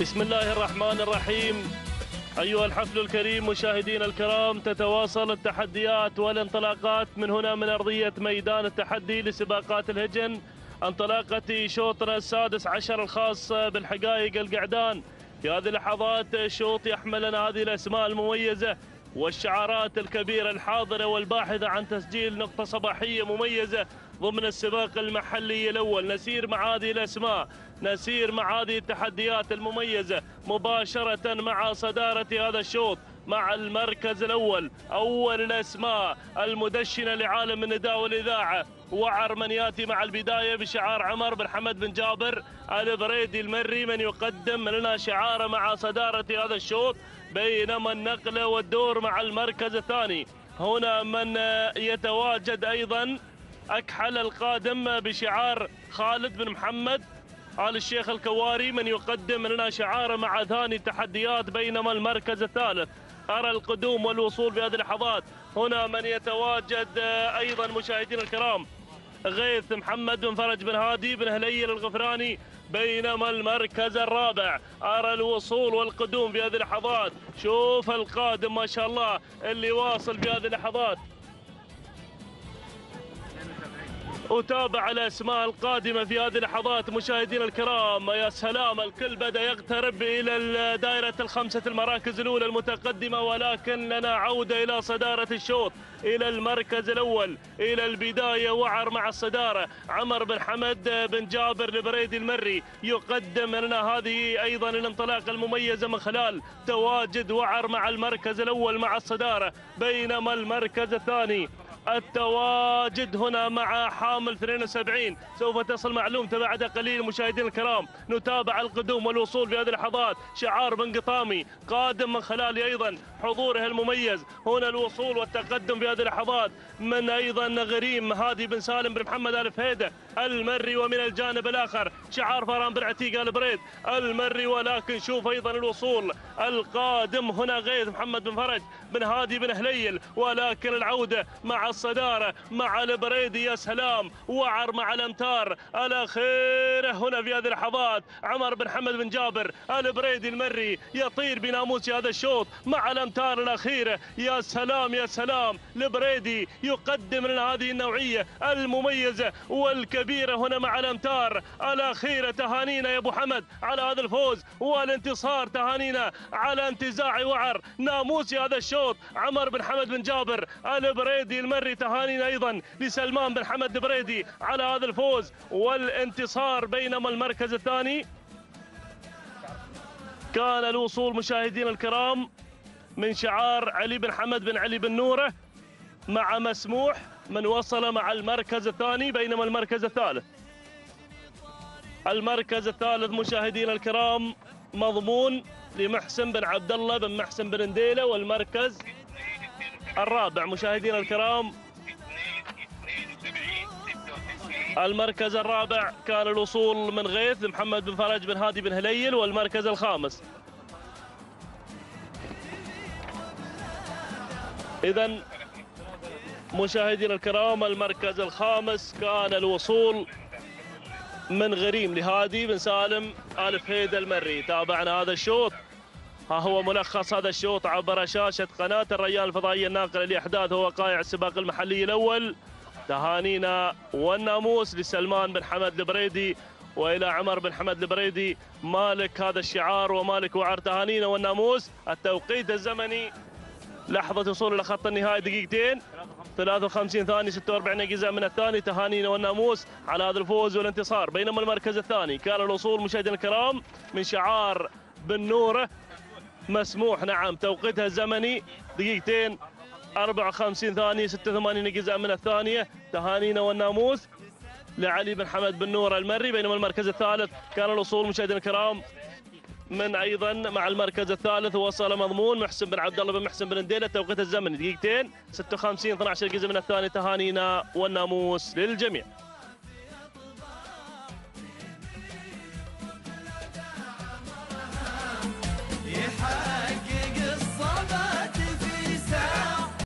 بسم الله الرحمن الرحيم. أيها الحفل الكريم مشاهدينا الكرام تتواصل التحديات والانطلاقات من هنا من أرضية ميدان التحدي لسباقات الهجن انطلاقة شوطنا السادس عشر الخاص بالحقائق القعدان. في هذه اللحظات شوط يحمل لنا هذه الأسماء المميزة والشعارات الكبيرة الحاضرة والباحثة عن تسجيل نقطة صباحية مميزة ضمن السباق المحلي الأول. نسير مع هذه الأسماء. نسير مع هذه التحديات المميزة مباشرة مع صدارة هذا الشوط مع المركز الأول أول الأسماء المدشنة لعالم النداء والإذاعة. وعر من يأتي مع البداية بشعار عمر بن حمد بن جابر البريدي المري من يقدم لنا شعاره مع صدارة هذا الشوط بينما النقلة والدور مع المركز الثاني. هنا من يتواجد أيضا أكحل القادم بشعار خالد بن محمد. آل الشيخ الكواري من يقدم لنا شعاره مع ثاني التحديات بينما المركز الثالث. أرى القدوم والوصول في هذه اللحظات. هنا من يتواجد أيضا مشاهدينا الكرام. غيث محمد بن فرج بن هادي بن هليل الغفراني بينما المركز الرابع. أرى الوصول والقدوم في هذه اللحظات. شوف القادم ما شاء الله اللي واصل في هذه اللحظات. أتابع الأسماء القادمة في هذه اللحظات مشاهدينا الكرام. يا سلام الكل بدأ يقترب إلى دائرة الخمسة المراكز الأولى المتقدمة ولكن لنا عودة إلى صدارة الشوط إلى المركز الأول إلى البداية وعر مع الصدارة. عمر بن حمد بن جابر البريدي المري يقدم لنا هذه أيضا الانطلاقة المميزة من خلال تواجد وعر مع المركز الأول مع الصدارة بينما المركز الثاني التواجد هنا مع حامل 72 سوف تصل معلومته بعد قليل مشاهدينا الكرام. نتابع القدوم والوصول في هذه اللحظات. شعار بن قطامي قادم من خلال أيضا حضوره المميز. هنا الوصول والتقدم في هذه اللحظات. من أيضا غريم؟ هادي بن سالم بن محمد آل فهيدة. المري ومن الجانب الآخر. شعار فران بن عتيق ال بريد المري ولكن شوف أيضا الوصول القادم هنا غيث محمد بن فرج بن هادي بن هليل. ولكن العودة مع الصدارة مع البريدي يا سلام. وعر مع الأمتار. الاخيره هنا في هذه اللحظات عمر بن حمد بن جابر. البريدي المري يطير بناموس هذا الشوط مع الأمتار الاخيره يا سلام يا سلام. البريدي يقدم لنا هذه النوعية المميزة والكبيره هنا مع الأمتار. الأخيرة تهانينا يا أبو حمد على هذا الفوز والانتصار تهانينا على انتزاع وعر. ناموس هذا الشوط. عمر بن حمد بن جابر. البريدي المري تهانينا أيضا لسلمان بن حمد بريدي على هذا الفوز والانتصار بينما المركز الثاني كان الوصول مشاهدينا الكرام من شعار علي بن حمد بن علي بن نوره. مع مسموح من وصل مع المركز الثاني بينما المركز الثالث. المركز الثالث مشاهدينا الكرام مضمون لمحسن بن عبد الله بن محسن بن نديله والمركز الرابع. مشاهدينا الكرام المركز الرابع كان الوصول من غيث محمد بن فرج بن هادي بن هليل والمركز الخامس. اذا مشاهدينا الكرام المركز الخامس كان الوصول من غريم لهادي بن سالم آل فهيد المري. تابعنا هذا الشوط. ها هو ملخص هذا الشوط عبر شاشة قناة الريان الفضائية الناقلة لأحداث ووقائع السباق المحلي الأول. تهانينا والناموس لسلمان بن حمد البريدي وإلى عمر بن حمد البريدي مالك هذا الشعار ومالك وعر. تهانينا والناموس التوقيت الزمني. لحظة وصول إلى خط النهاية دقيقتين. 53 ثانية 46 أجزاء من الثاني. تهانينا والناموس على هذا الفوز والانتصار. بينما المركز الثاني كان الوصول مشاهدينا الكرام من شعار بن نوره مسموح. نعم توقيتها الزمني. دقيقتين. 54 ثانية 86 أجزاء من الثانية. تهانينا والناموس لعلي بن حمد بن نور المري. بينما المركز الثالث كان الوصول مشاهدينا الكرام من أيضا مع المركز الثالث وصل مضمون محسن بن عبد الله بن محسن بن نديلة. التوقيت الزمني دقيقتين 56 12 جزء من الثاني تهانينا والناموس للجميع.